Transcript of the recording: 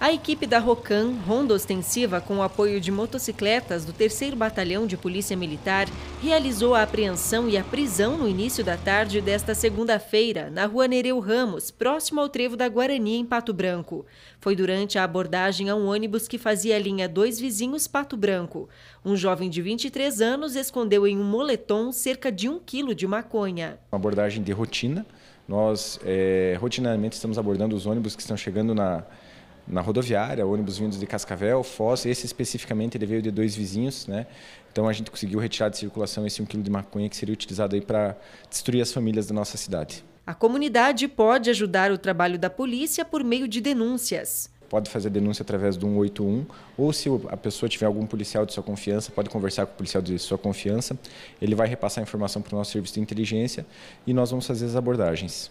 A equipe da Rocan, ronda ostensiva com o apoio de motocicletas do 3 Batalhão de Polícia Militar, realizou a apreensão e a prisão no início da tarde desta segunda-feira, na rua Nereu Ramos, próximo ao trevo da Guarani, em Pato Branco. Foi durante a abordagem a um ônibus que fazia a linha Dois Vizinhos Pato Branco. Um jovem de 23 anos escondeu em um moletom cerca de um quilo de maconha. Uma abordagem de rotina. Nós, é, rotineiramente, estamos abordando os ônibus que estão chegando na na rodoviária, ônibus vindos de Cascavel, Foz, esse especificamente ele veio de dois vizinhos, né? Então a gente conseguiu retirar de circulação esse um quilo de maconha que seria utilizado aí para destruir as famílias da nossa cidade. A comunidade pode ajudar o trabalho da polícia por meio de denúncias. Pode fazer denúncia através do 181 ou se a pessoa tiver algum policial de sua confiança, pode conversar com o policial de sua confiança. Ele vai repassar a informação para o nosso serviço de inteligência e nós vamos fazer as abordagens.